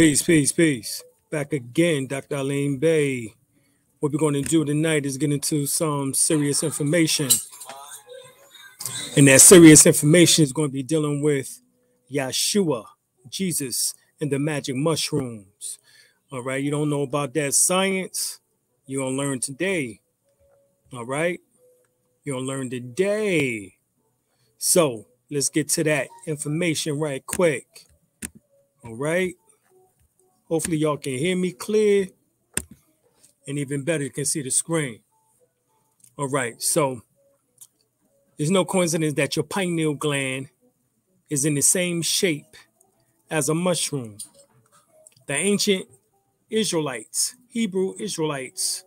Peace, peace, peace. Back again, Dr. Alim Bay. What we're going to do tonight is get into some serious information. And that serious information is going to be dealing with Yeshua, Jesus, and the magic mushrooms. All right, you don't know about that science, you're going to learn today. All right, you're going to learn today. So let's get to that information right quick. All right. Hopefully, y'all can hear me clear. And even better, you can see the screen. All right. So, there's no coincidence that your pineal gland is in the same shape as a mushroom. The ancient Israelites, Hebrew Israelites,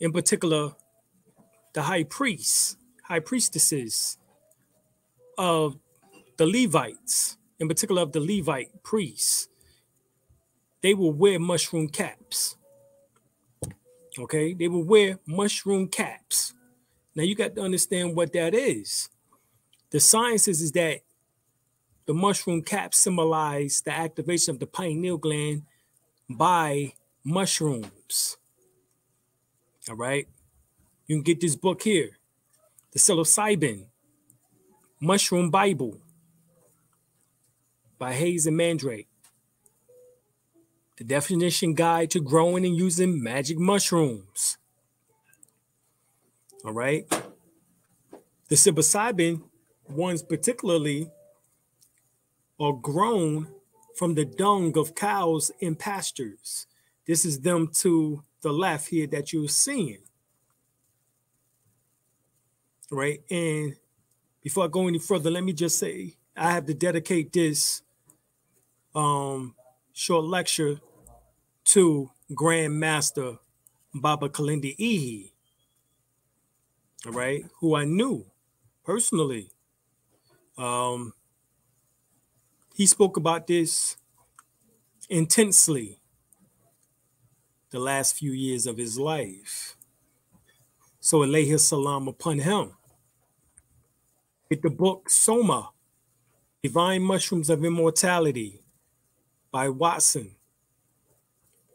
in particular, the high priests, high priestesses of the Levites, in particular of the Levite priests, they will wear mushroom caps. Okay, they will wear mushroom caps. Now you got to understand what that is. The science is, is that the mushroom caps symbolize the activation of the pineal gland by mushrooms. All right, you can get this book here, the psilocybin Mushroom Bible by Haze and Mandrake the definition guide to growing and using magic mushrooms. All right. The psilocybin ones particularly are grown from the dung of cows in pastures. This is them to the left here that you're seeing. Right. And before I go any further, let me just say I have to dedicate this um short lecture to Grand Master Baba Kalindi Iyi, all right, who I knew personally. Um, he spoke about this intensely the last few years of his life. So alayhi salam upon him. Get the book Soma, Divine Mushrooms of Immortality, by Wasson.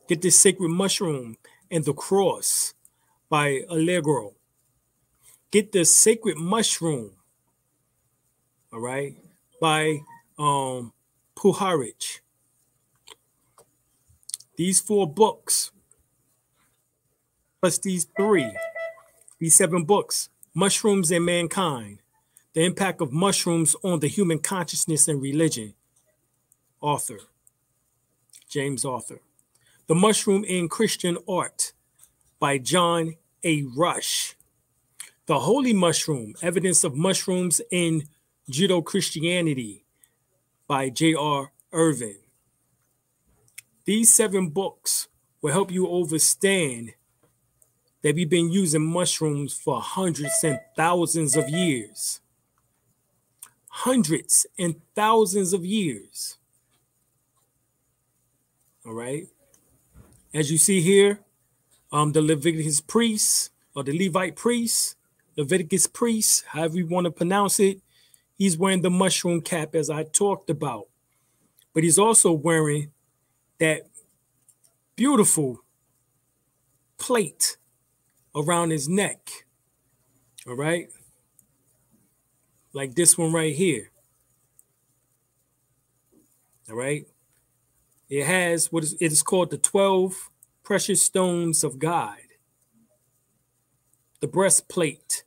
Get the Sacred Mushroom and the Cross by Allegro. Get the Sacred Mushroom, all right, by um, Puharich. These four books, plus these three, these seven books, Mushrooms and Mankind, The Impact of Mushrooms on the Human Consciousness and Religion, author. James Arthur. The Mushroom in Christian Art by John A. Rush. The Holy Mushroom, Evidence of Mushrooms in Judeo Christianity by J.R. Irvin. These seven books will help you understand that we've been using mushrooms for hundreds and thousands of years. Hundreds and thousands of years. All right. As you see here, um, the Leviticus priests or the Levite priests, Leviticus priests, however you want to pronounce it, he's wearing the mushroom cap as I talked about. But he's also wearing that beautiful plate around his neck. All right. Like this one right here. All right. It has what is it is called the 12 precious stones of God. The breastplate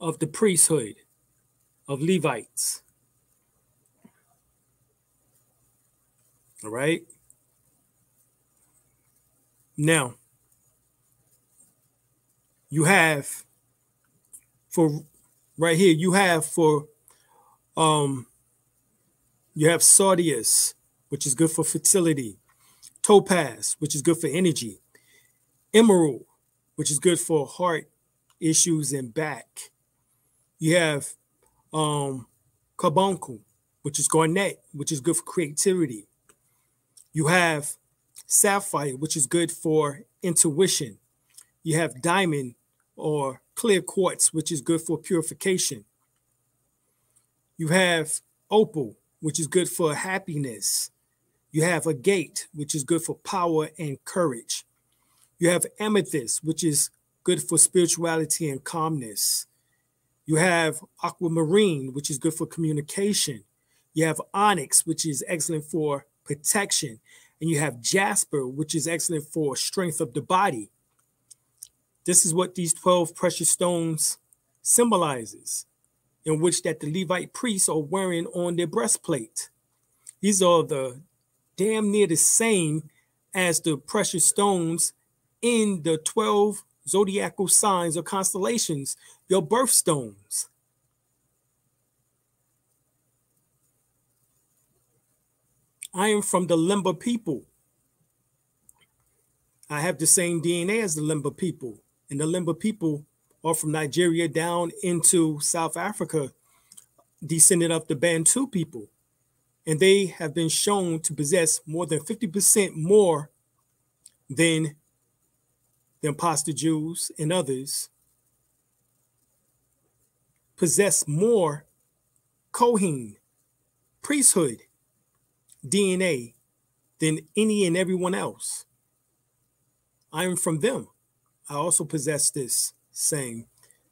of the priesthood of Levites. All right. Now, you have for right here, you have for um you have sardius, which is good for fertility, topaz, which is good for energy, emerald, which is good for heart issues and back. You have um, carbuncle, which is garnet, which is good for creativity. You have sapphire, which is good for intuition. You have diamond or clear quartz, which is good for purification. You have opal, which is good for happiness You have agate, which is good for power and courage. You have amethyst, which is good for spirituality and calmness. You have aquamarine, which is good for communication. You have onyx, which is excellent for protection. And you have jasper, which is excellent for strength of the body. This is what these 12 precious stones symbolizes, in which that the Levite priests are wearing on their breastplate. These are the damn near the same as the precious stones in the 12 zodiacal signs or constellations, your birthstones. I am from the Lemba people. I have the same DNA as the Lemba people. And the Lemba people are from Nigeria down into South Africa, descended of the Bantu people. And they have been shown to possess more than 50% more than the impostor Jews and others possess more Kohen priesthood DNA than any and everyone else. I am from them. I also possess this same.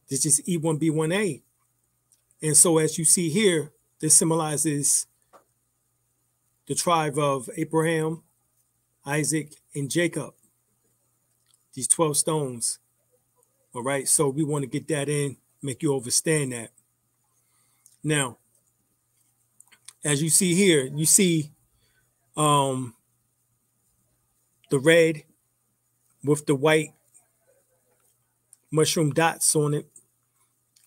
This is E1B1A. And so, as you see here, this symbolizes the tribe of Abraham, Isaac, and Jacob these 12 stones. All right. So we want to get that in, make you understand that. Now, as you see here, you see um the red with the white mushroom dots on it,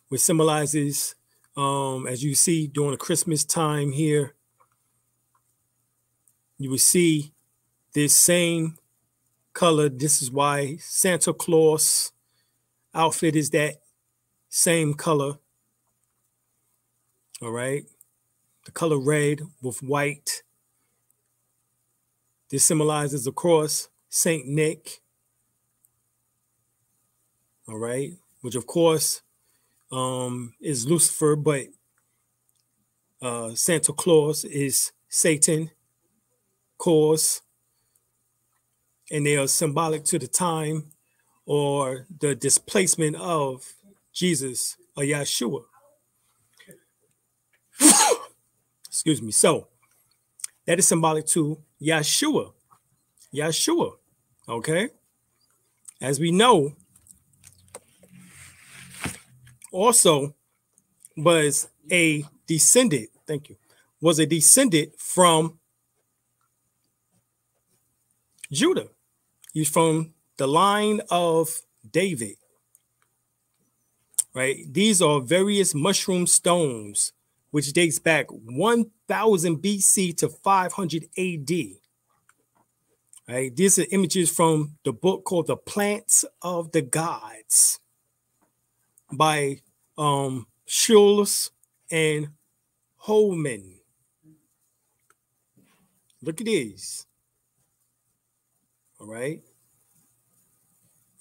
which symbolizes um as you see during the Christmas time here, you will see this same color. This is why Santa Claus outfit is that same color. All right. The color red with white. This symbolizes, of course, Saint Nick. All right. Which, of course, um, is Lucifer, but uh, Santa Claus is Satan, cause and they are symbolic to the time or the displacement of Jesus or Yeshua. Excuse me. So that is symbolic to Yeshua. Yeshua. Okay. As we know, also was a descendant, thank you, was a descendant from Judah. He's from the line of David. Right? These are various mushroom stones, which dates back 1000 BC to 500 AD. Right? These are images from the book called The Plants of the Gods by um Schultes and Hofmann. Look at these. All right.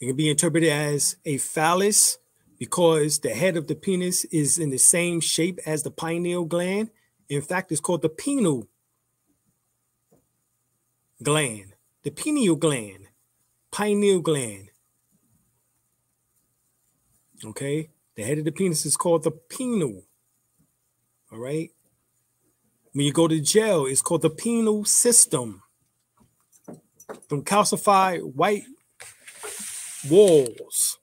It can be interpreted as a phallus because the head of the penis is in the same shape as the pineal gland. In fact, it's called the penile gland. The pineal gland, pineal gland. Okay. The head of the penis is called the penile. All right. When you go to jail, it's called the penal system from calcified white walls.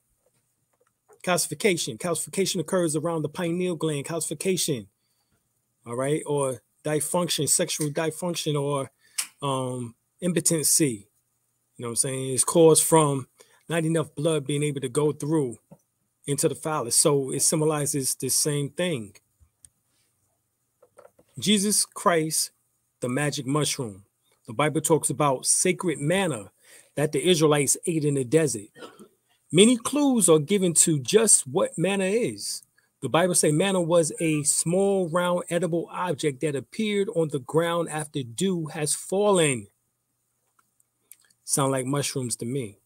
Calcification. Calcification occurs around the pineal gland. Calcification, all right, or dysfunction, sexual dysfunction, or um, impotency. You know what I'm saying? It's caused from not enough blood being able to go through into the phallus. So it symbolizes the same thing. Jesus Christ, the magic mushroom. The Bible talks about sacred manna that the Israelites ate in the desert. Many clues are given to just what manna is. The Bible says manna was a small, round, edible object that appeared on the ground after dew has fallen. Sound like mushrooms to me.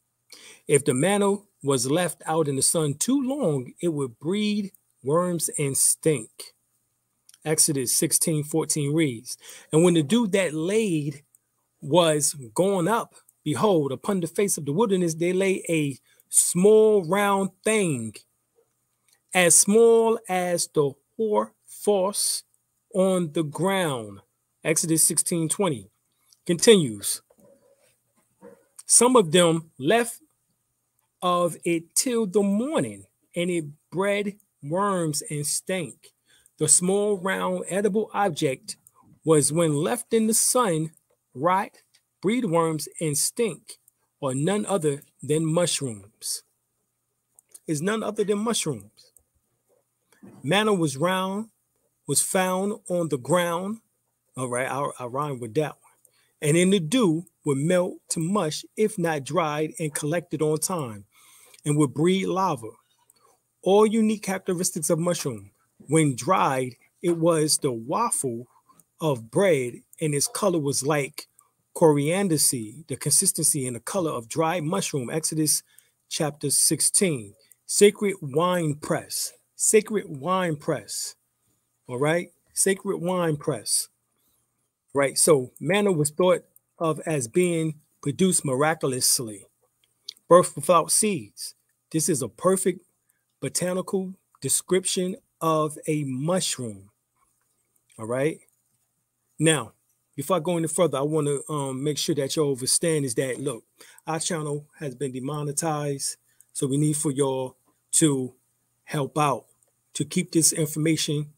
If the manna was left out in the sun too long, it would breed worms and stink. Exodus 16 14 reads, And when the dew that laid was going up, behold, upon the face of the wilderness there lay a small round thing, as small as the hoar frost on the ground. Exodus 16 20 continues. Some of them left of it till the morning, and it bred worms and stank. The small, round, edible object was, when left in the sun, rot, breed worms, and stink, or none other than mushrooms. Is none other than mushrooms. Manna was round, was found on the ground. All right, I, I rhyme with that one. And in the dew would melt to mush if not dried and collected on time, and would breed lava. All unique characteristics of mushroom. When dried, it was the waffle of bread, and its color was like coriander seed, the consistency and the color of dried mushroom. Exodus chapter 16. Sacred wine press. Sacred wine press. All right. Sacred wine press. Right. So manna was thought of as being produced miraculously. Birth without seeds. This is a perfect botanical description of a mushroom. All right. Now, before I go any further, I want to um, make sure that you understand is that look, our channel has been demonetized, so we need for y'all to help out to keep this information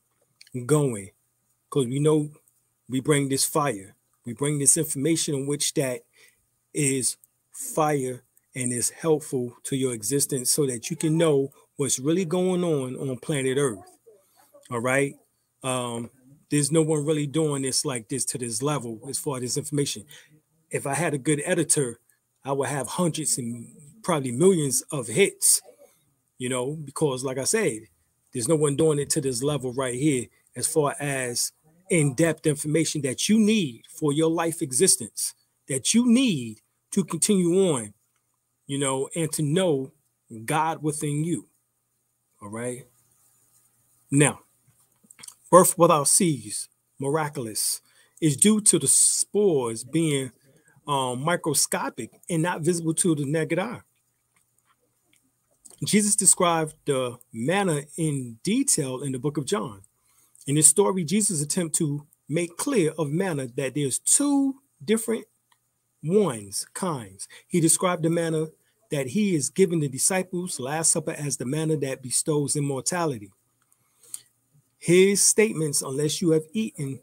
going, because we know we bring this fire, we bring this information in which that is fire and is helpful to your existence, so that you can know what's really going on on planet Earth. All right. Um, there's no one really doing this like this to this level as far as information. If I had a good editor, I would have hundreds and probably millions of hits, you know, because like I said, there's no one doing it to this level right here as far as in-depth information that you need for your life existence, that you need to continue on, you know, and to know God within you. All right. Now, Birth without seeds, miraculous, is due to the spores being um, microscopic and not visible to the naked eye. Jesus described the manna in detail in the book of John. In this story, Jesus attempt to make clear of manna that there's two different ones, kinds. He described the manna that he is giving the disciples last supper as the manna that bestows immortality. His statements, unless you have eaten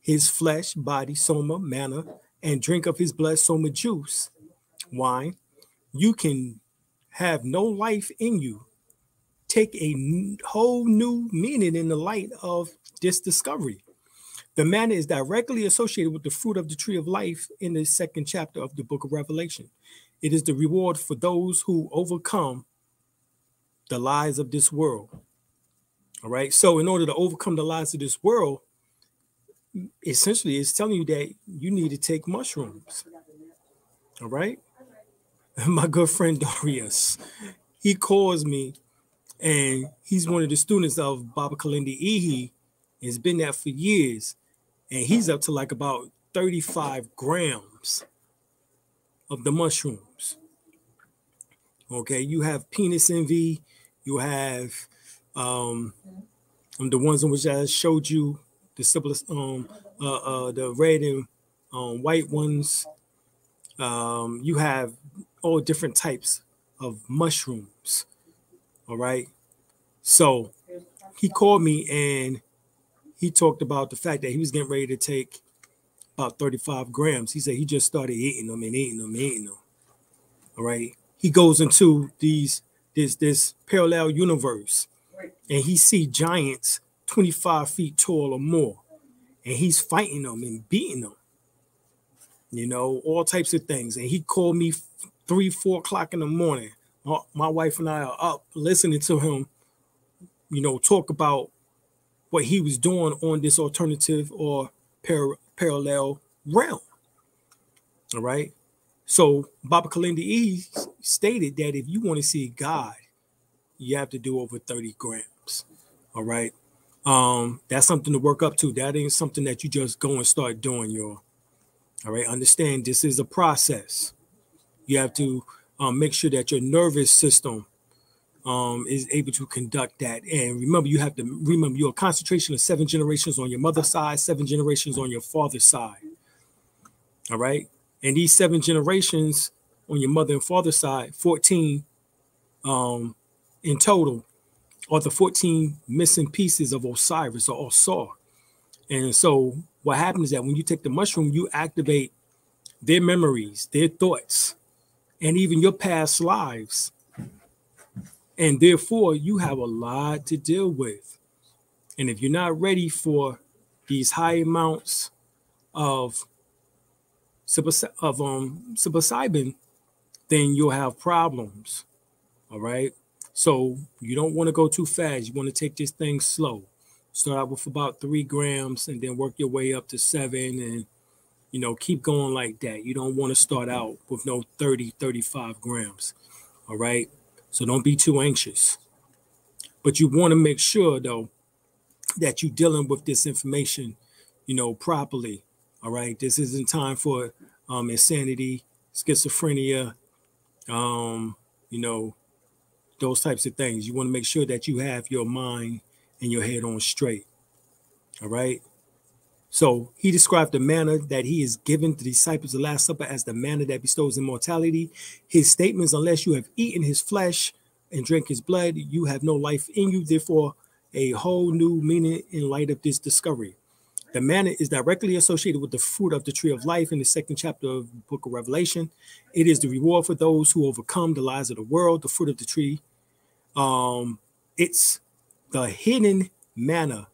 his flesh, body, soma, manna, and drink of his blood, soma juice, wine, you can have no life in you. Take a whole new meaning in the light of this discovery. The manna is directly associated with the fruit of the tree of life in the second chapter of the book of Revelation. It is the reward for those who overcome the lies of this world. All right. So, in order to overcome the lies of this world, essentially, it's telling you that you need to take mushrooms. All right. My good friend Darius, he calls me and he's one of the students of Baba Kalindi Iyi. He's been there for years. And he's up to like about 35 grams of the mushrooms. Okay, you have penis envy, you have um, the ones in which I showed you the simplest, um, uh, uh, the red and um, white ones. Um, you have all different types of mushrooms. All right. So he called me and he talked about the fact that he was getting ready to take about 35 grams. He said he just started eating them and eating them and eating them. All right. He goes into these this this parallel universe and he see giants 25 feet tall or more. And he's fighting them and beating them. You know all types of things. And he called me three four o'clock in the morning. My wife and i are up listening to him you know talk about what he was doing on this alternative or par- parallel realm. All right? So baba kalindi e stated that if you want to see god you have to do over 30 grams. All right. Um, that's something to work up to. That ain't something that you just go and start doing, y'all. All right, understand this is a process. You have to um, make sure that your nervous system um, is able to conduct that. And remember, you have to remember your concentration of seven generations on your mother's side, seven generations on your father's side. All right. And these seven generations on your mother and father's side, 14 um, in total, are the 14 missing pieces of Osiris or Osar. And so what happens is that when you take the mushroom, you activate their memories, their thoughts, and even your past lives and therefore, you have a lot to deal with. And if you're not ready for these high amounts of of um psilocybin, then you'll have problems. All right. So you don't want to go too fast. You want to take this thing slow. Start out with about three grams and then work your way up to seven and you know keep going like that. You don't want to start out with no 30, 35 grams. All right. So don't be too anxious. But you want to make sure, though, that you're dealing with this information, you know, properly. All right. This isn't time for um, insanity, schizophrenia, um, you know, those types of things. You want to make sure that you have your mind and your head on straight. All right. So he described the manner that he is given to the disciples the Last Supper as the manner that bestows immortality. His statements, unless you have eaten his flesh and drink his blood, you have no life in you. Therefore, a whole new meaning in light of this discovery. The manna is directly associated with the fruit of the tree of life in the second chapter of the book of Revelation. It is the reward for those who overcome the lies of the world, the fruit of the tree. Um, it's the hidden manna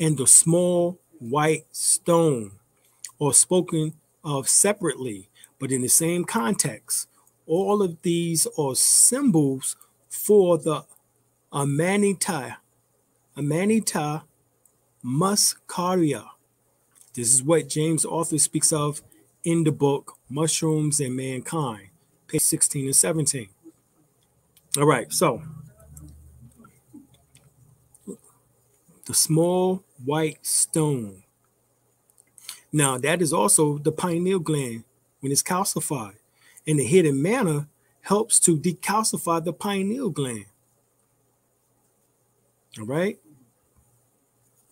and the small white stone, or spoken of separately, but in the same context. All of these are symbols for the Amanita, Amanita muscaria. This is what James Arthur speaks of in the book Mushrooms and Mankind, page 16 and 17. All right, so the small white stone. Now, that is also the pineal gland when it's calcified. And the hidden manna helps to decalcify the pineal gland. All right?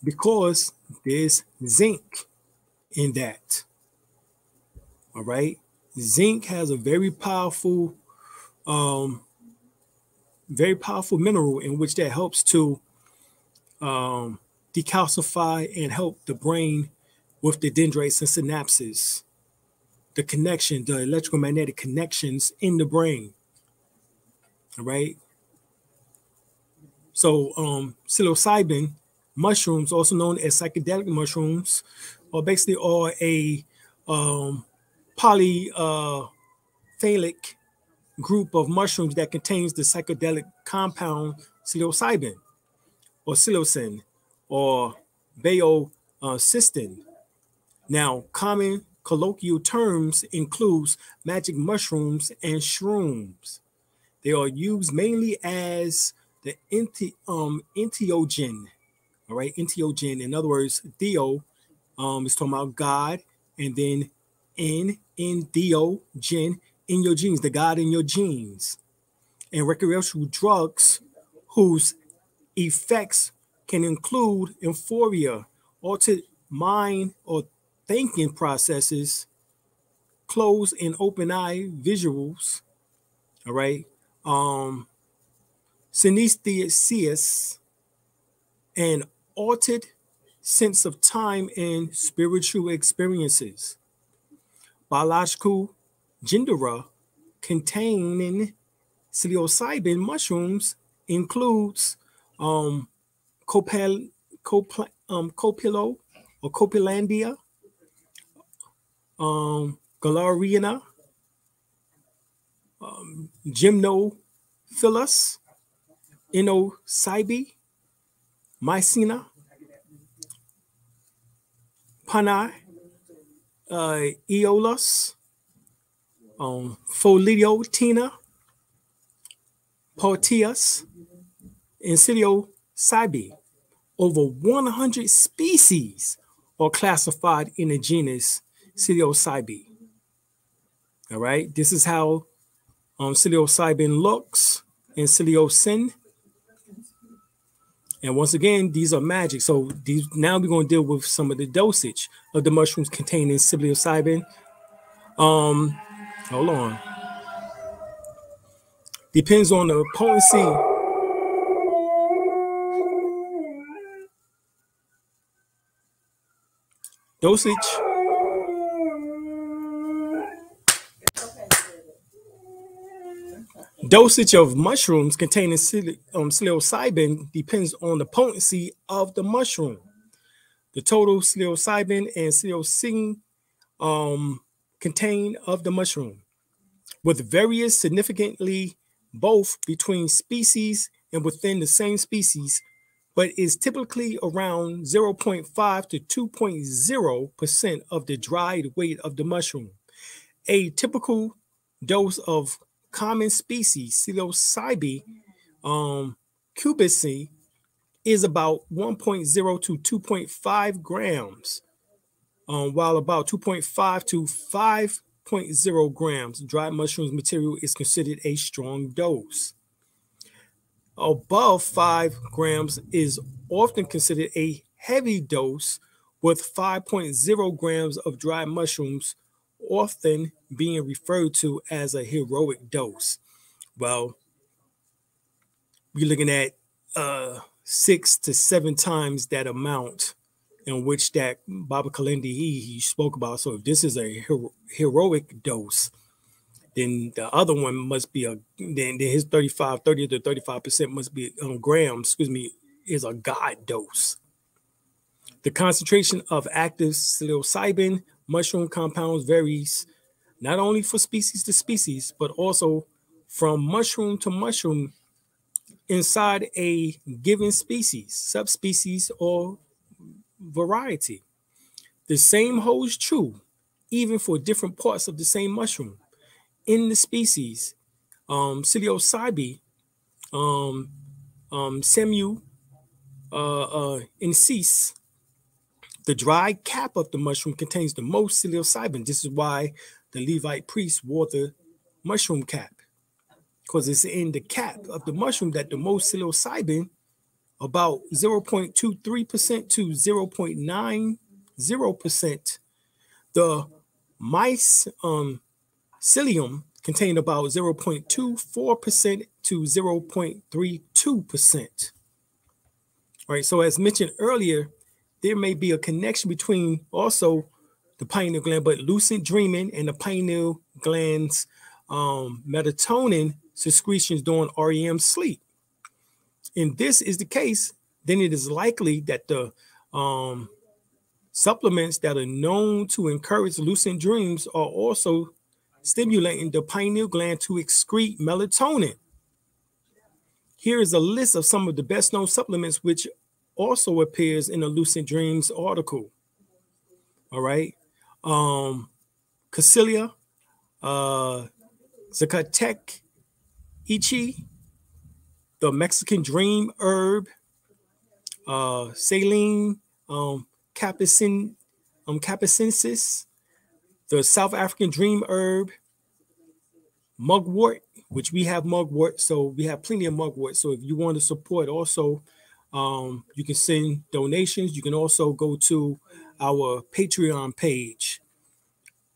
Because there's zinc in that. All right? Zinc has a very powerful, um, very powerful mineral in which that helps to um, decalcify and help the brain with the dendrites and synapses, the connection, the electromagnetic connections in the brain. All right. So, um, psilocybin mushrooms, also known as psychedelic mushrooms, are basically are a um, polyphalic group of mushrooms that contains the psychedelic compound psilocybin or psilocin or baeocystin. Now, common colloquial terms includes magic mushrooms and shrooms. They are used mainly as the enti, um, entheogen, all right, entheogen. In other words, theo um, is talking about God, and then in in theo gen in your genes, the God in your genes, and recreational drugs whose effects can include euphoria, altered mind or thinking processes, closed and open eye visuals, all right, um, synesthesia, and altered sense of time and spiritual experiences. Biological gender containing psilocybin mushrooms includes um, Copel, Copel, um, Copilo or Copelandia, um, Galerina, um, Gymnopilus, Inocybe, Mycena, Panai, uh, Eolus, um, Pholiotina, Porteus, Insidio Sibi. Over 100 species are classified in the genus psilocybin. All right, this is how um, psilocybin looks and psilocin. And once again, these are magic. So these now we're going to deal with some of the dosage of the mushrooms containing psilocybin. Um, hold on. Depends on the potency. Dosage Dosage of mushrooms containing um, psilocybin depends on the potency of the mushroom. The total psilocybin and psilocin um, contained of the mushroom, with various significantly both between species and within the same species, but is typically around 0.5 to 2.0% of the dried weight of the mushroom. A typical dose of common species, psilocybe um, cubici, is about 1.0 to 2.5 grams, um, while about 2.5 to 5.0 grams dried mushrooms material is considered a strong dose. Above 5 grams is often considered a heavy dose, with 5.0 grams of dried mushrooms often being referred to as a heroic dose. Well, we're looking at uh, six to seven times that amount in which that Baba Kalindi he, he spoke about. So if this is a hero, heroic dose, then the other one must be a then, then his 35, 30 to 35 percent must be um, grams, excuse me, is a God dose. The concentration of active psilocybin mushroom compounds varies not only for species to species, but also from mushroom to mushroom inside a given species, subspecies, or variety. The same holds true even for different parts of the same mushroom. In the species, um, psilocybe, um, um, semu, uh, uh, incis, the dry cap of the mushroom contains the most psilocybin. This is why the Levite priest wore the mushroom cap, because it's in the cap of the mushroom that the most psilocybin, about 0.23% to 0.90%. The mice um, psyllium contain about 0.24% to 0.32%. All right, so as mentioned earlier, there may be a connection between also the pineal gland, but lucid dreaming and the pineal gland's um, melatonin secretions during REM sleep. And this is the case, then it is likely that the um, supplements that are known to encourage lucid dreams are also stimulating the pineal gland to excrete melatonin. Here is a list of some of the best known supplements which also appears in the Lucid Dreams article. All right. Um, Cassilia, uh, Zacatec, Ichi, the Mexican Dream Herb, uh, Saline, um, Capicin, um, Capicensis, the South African Dream Herb, Mugwort, which we have mugwort, so we have plenty of mugwort. So if you want to support also um, you can send donations. You can also go to our Patreon page,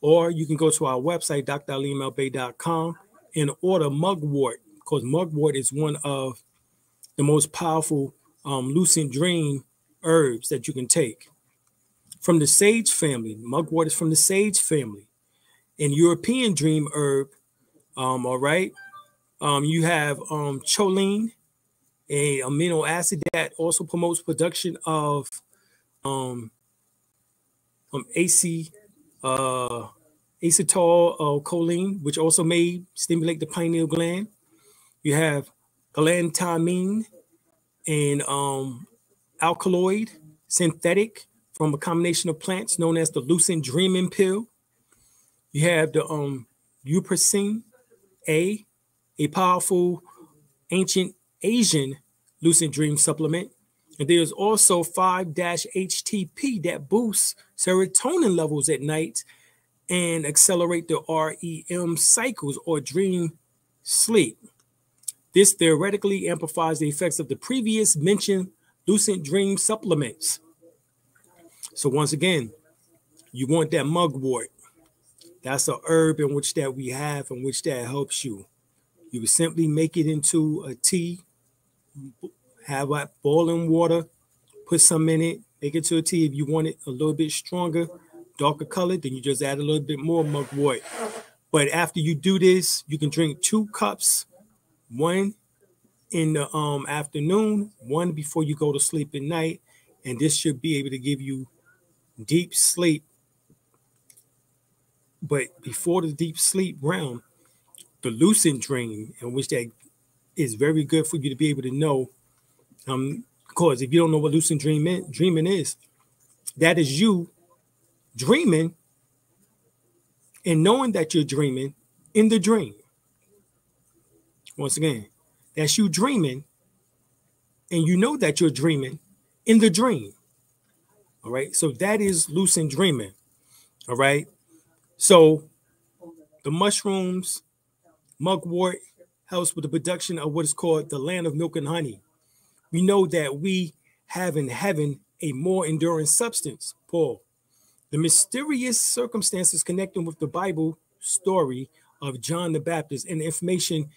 or you can go to our website, dralimbay.com, and order mugwort, because mugwort is one of the most powerful um, lucid dream herbs that you can take. From the sage family, mugwort is from the sage family. And European dream herb, um, all right, um, you have um, choline, a amino acid that also promotes production of um, um AC uh, uh, choline, which also may stimulate the pineal gland. You have galantamine and um, alkaloid synthetic from a combination of plants known as the lucid dreaming pill. You have the um, A, a powerful ancient Asian lucid dream supplement. And there's also 5-HTP that boosts serotonin levels at night and accelerate the REM cycles or dream sleep. This theoretically amplifies the effects of the previous mentioned lucid dream supplements. So once again, you want that mugwort. That's a herb in which that we have in which that helps you. You would simply make it into a tea, have that boiling water, put some in it, make it to a tea. If you want it a little bit stronger, darker color, then you just add a little bit more mugwort. But after you do this, you can drink two cups, one in the um, afternoon, one before you go to sleep at night, and this should be able to give you deep sleep. But before the deep sleep realm, the lucid dream, in which that is very good for you to be able to know. Um, because if you don't know what lucid dreaming dreaming is, that is you dreaming and knowing that you're dreaming in the dream. Once again, that's you dreaming, and you know that you're dreaming in the dream. All right. So that is lucid dreaming. All right. So the mushrooms, mugwort helps with the production of what is called the land of milk and honey. We know that we have in heaven a more enduring substance, Paul. The mysterious circumstances connecting with the Bible story of John the Baptist and the information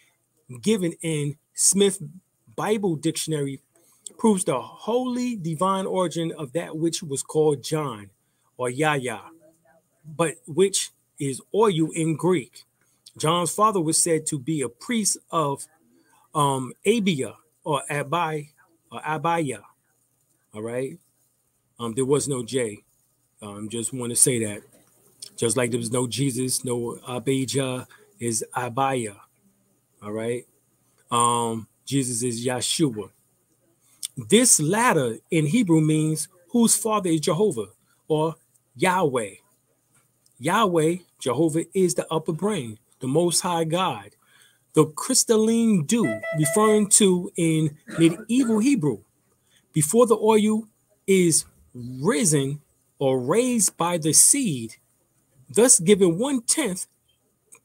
given in Smith Bible Dictionary proves the holy divine origin of that which was called John or Yahya, but which is Oyu in Greek. John's father was said to be a priest of um, Abia or Abai or Abaya. All right. Um, there was no J. Um, just want to say that. Just like there was no Jesus, no Abijah is Abaya. All right. Um, Jesus is Yeshua. This latter in Hebrew means whose father is Jehovah or Yahweh. Yahweh, Jehovah, is the upper brain, the most high God. The crystalline dew, referring to in medieval Hebrew, before the oil is risen or raised by the seed, thus giving one tenth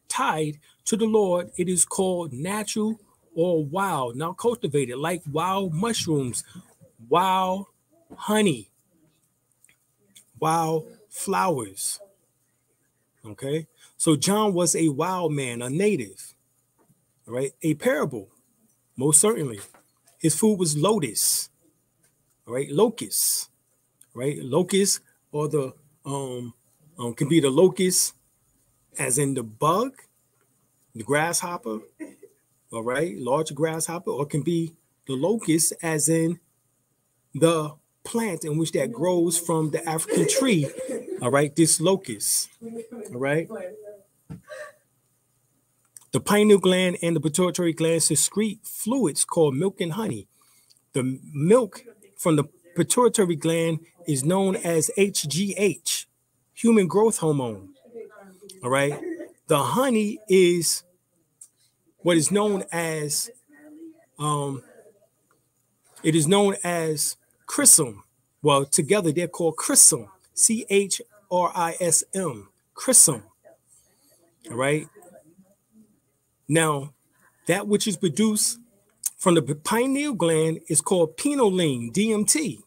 tied to the Lord, it is called natural or wild, now cultivated like wild mushrooms, wild honey, wild flowers. Okay, so John was a wild man, a native, right? a parable, most certainly. His food was lotus, right? locusts, right, locust or the um, um can be the locust, as in the bug, the grasshopper, all right, large grasshopper, or can be the locust, as in the plant in which that grows from the African tree. All right, this locust. All right. The pineal gland and the pituitary gland secrete fluids called milk and honey. The milk from the pituitary gland is known as HGH, human growth hormone. All right. The honey is what is known as um, it is known as chrism. Well, together they're called chrism, C H R I S M, chrism. All right. Now, that which is produced from the pineal gland is called pinoline, DMT.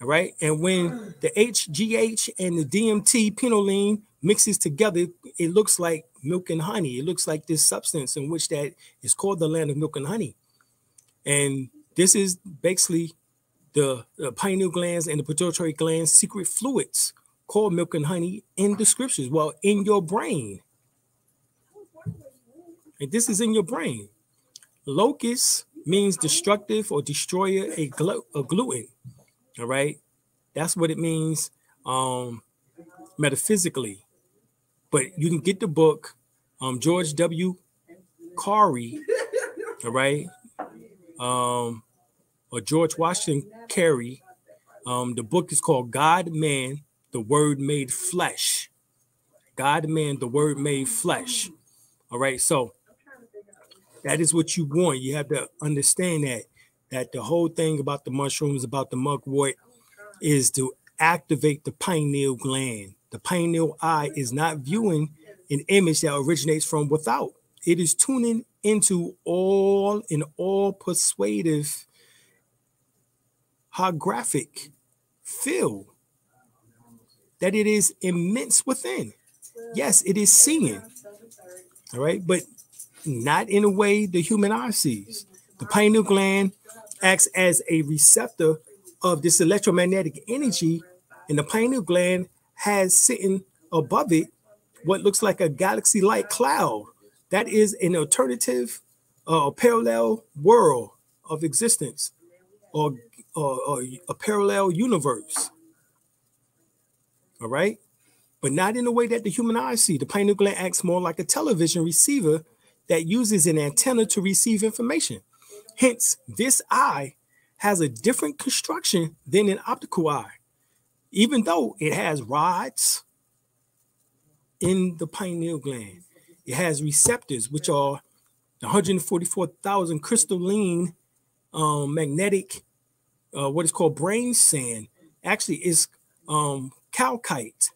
All right. And when the HGH and the DMT pinoline mixes together, it looks like milk and honey. It looks like this substance in which that is called the land of milk and honey. And this is basically the, the pineal glands and the pituitary glands secret fluids called milk and honey in the scriptures. Well, in your brain. And this is in your brain. Locust means destructive or destroyer, a, glu- a. All right. That's what it means um, metaphysically but you can get the book, um, George W. Carey, all right, um, or George Washington Carey. Um, the book is called God Man, the Word Made Flesh. God Man, the Word Made Flesh. All right, so that is what you want. You have to understand that that the whole thing about the mushrooms, about the mugwort, is to activate the pineal gland The pineal eye is not viewing an image that originates from without. It is tuning into all in all persuasive holographic field that it is immense within. Yes, it is seeing. All right, but not in a way the human eye sees. The pineal gland acts as a receptor of this electromagnetic energy, and the pineal gland has sitting above it what looks like a galaxy like cloud. That is an alternative, uh, parallel world of existence or, or, or a parallel universe. All right. But not in the way that the human eye see. The pineal gland acts more like a television receiver that uses an antenna to receive information. Hence, this eye has a different construction than an optical eye, even though it has rods in the pineal gland. It has receptors, which are 144,000 crystalline um, magnetic, uh, what is called brain sand. Actually, is um, calcite,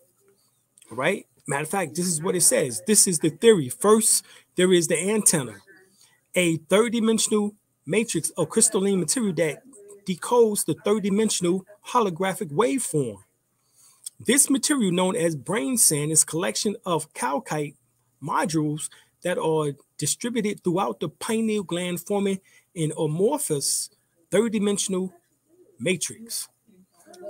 right? Matter of fact, this is what it says. This is the theory. First, there is the antenna, a third dimensional matrix of crystalline material that decodes the third dimensional holographic waveform. This material, known as brain sand, is collection of calcite modules that are distributed throughout the pineal gland, forming an amorphous third dimensional matrix.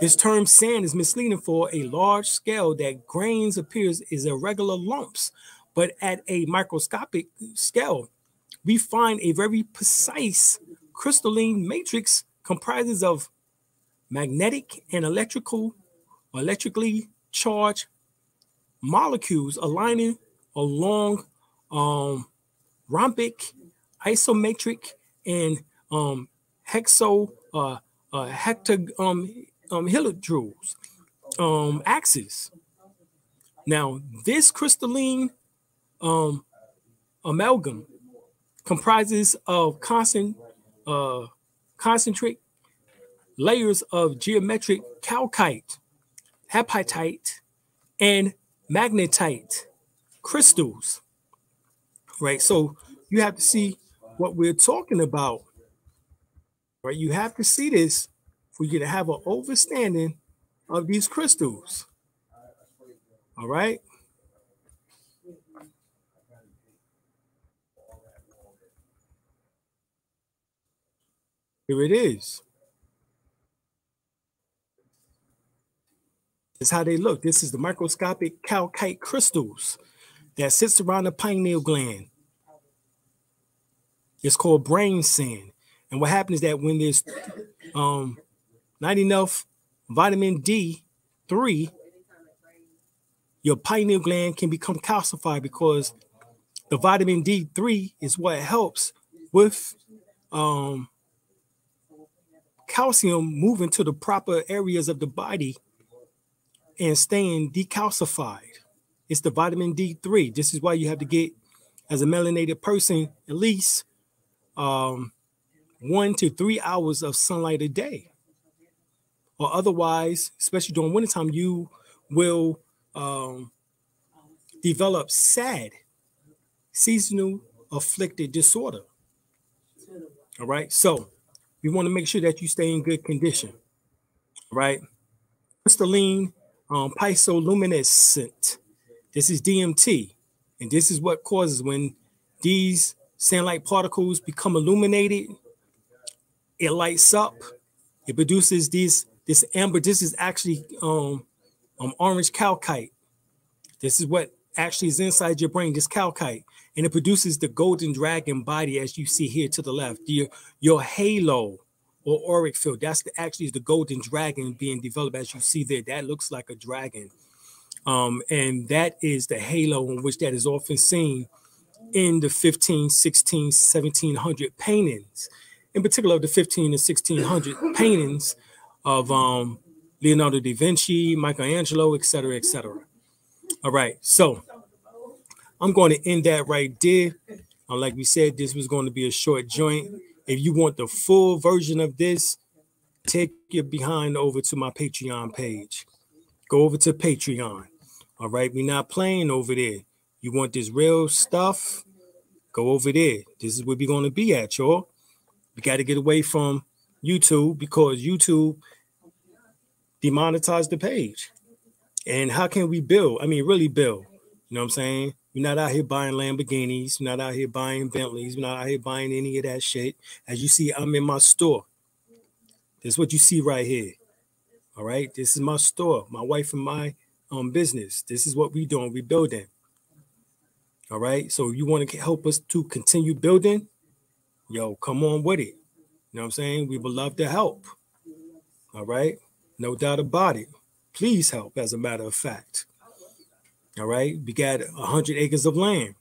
This term sand is misleading for a large scale that grains appears as irregular lumps, but at a microscopic scale, we find a very precise crystalline matrix comprises of magnetic and electrical electrically charged molecules aligning along um, rhombic, isometric, and um, hexo uh, uh, um, um, um, axis. Now, this crystalline um, amalgam comprises of constant, uh, concentric layers of geometric calcite, apatite, and magnetite crystals. Right. So you have to see what we're talking about. Right. You have to see this for you to have an understanding of these crystals. All right. Here it is. This is how they look. This is the microscopic calcite crystals that sits around the pineal gland. It's called brain sand. And what happens is that when there's um, not enough vitamin D3, your pineal gland can become calcified because the vitamin D3 is what helps with um, calcium moving to the proper areas of the body and staying decalcified. It's the vitamin D3. This is why you have to get, as a melanated person, at least um, one to three hours of sunlight a day or otherwise, especially during wintertime, you will um, develop SAD, seasonal afflicted disorder. All right. So we want to make sure that you stay in good condition. Right. Crystalline um, piezoluminescent. This is DMT. And this is what causes when these sand-like particles become illuminated, it lights up, it produces these this amber, this is actually um, um, orange calcite. This is what actually is inside your brain, this calcite. And it produces the golden dragon body, as you see here to the left, your, your halo or auric field. That's the, actually the golden dragon being developed, as you see there. That looks like a dragon. Um, and that is the halo in which that is often seen in the 15, 16, 1700 paintings, in particular the 15 and 1600 paintings of um, Leonardo da Vinci, Michelangelo, etc., etc. All right, so I'm going to end that right there. Uh, like we said, this was going to be a short joint. If you want the full version of this, take your behind over to my Patreon page. Go over to Patreon. All right, we're not playing over there. You want this real stuff? Go over there. This is where we're going to be at, y'all. We got to get away from YouTube because YouTube demonetized the page. And how can we build? I mean, really build. You know what I'm saying? We're not out here buying Lamborghinis. We're not out here buying Bentleys. We're not out here buying any of that shit. As you see, I'm in my store. This is what you see right here. All right. This is my store, my wife and my um business. This is what we doing. We building. All right. So you want to help us to continue building? Yo, come on with it. You know what I'm saying? We would love to help. All right. No doubt about it. Please help, as a matter of fact. All right. We got hundred acres of land.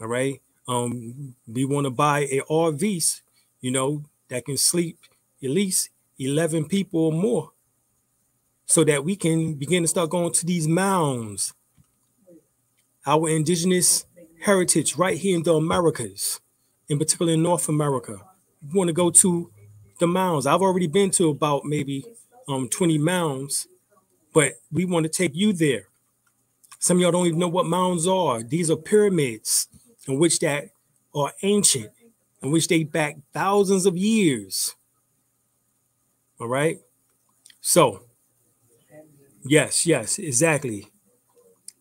All right. Um, we want to buy a RVs, you know, that can sleep at least 11 people or more so that we can begin to start going to these mounds, our indigenous heritage right here in the Americas, in particular in North America. We want to go to the mounds. I've already been to about maybe um 20 mounds, but we want to take you there. Some of y'all don't even know what mounds are. These are pyramids in which that are ancient, in which they back thousands of years. All right. So, yes, yes, exactly.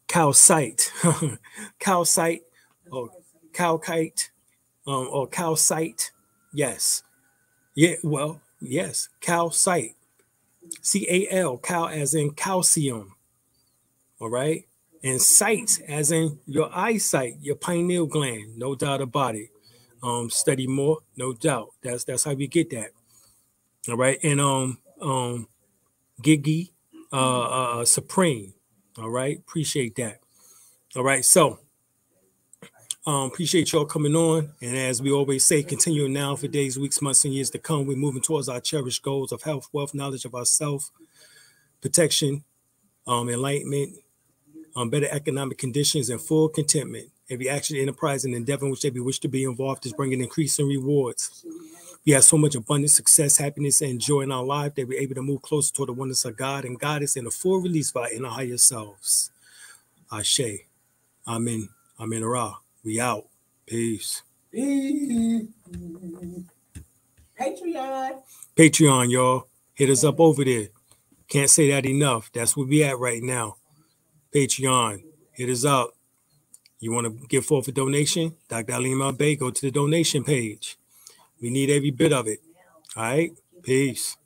Calcite, calcite, or calcite, um, or calcite. Yes. Yeah. Well, yes. Calcite. C A L. Cal as in calcium. All right and sight as in your eyesight, your pineal gland, no doubt about it. Um, study more, no doubt. That's that's how we get that. All right, and um um Gigi uh, uh Supreme. All right, appreciate that. All right, so um, appreciate y'all coming on. And as we always say, continuing now for days, weeks, months, and years to come, we're moving towards our cherished goals of health, wealth, knowledge of ourself, protection, um, enlightenment, um, better economic conditions, and full contentment. Every action, enterprise, and endeavor in which we wish to be involved is bringing increasing rewards. We have so much abundance, success, happiness, and joy in our life that we're able to move closer toward the oneness of God and God is in a full release by in our higher selves. Ashe. Amen. Amen. Ra. We out. Peace. Patreon. Patreon, y'all. Hit us up over there. Can't say that enough. That's where we at right now. Patreon. Hit us up. You want to give forth a donation? Dr. Alim Bey, go to the donation page. We need every bit of it. All right. Peace.